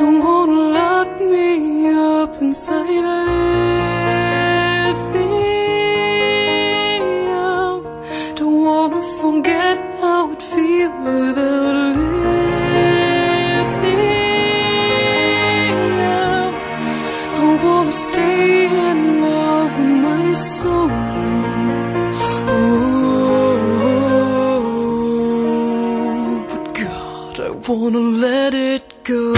Don't wanna lock me up inside. I wanna let it go.